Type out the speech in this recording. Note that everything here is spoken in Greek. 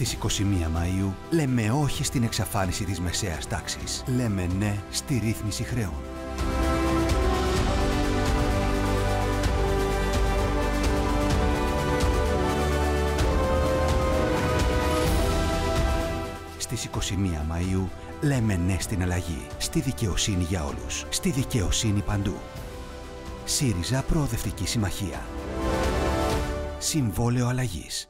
Στις 21 Μαΐου λέμε όχι στην εξαφάνιση της μεσαίας τάξης. Λέμε ναι στη ρύθμιση χρεών. Στις 21 Μαΐου λέμε ναι στην αλλαγή, στη δικαιοσύνη για όλους, στη δικαιοσύνη παντού. ΣΥΡΙΖΑ Προοδευτική Συμμαχία. Συμβόλαιο αλλαγής.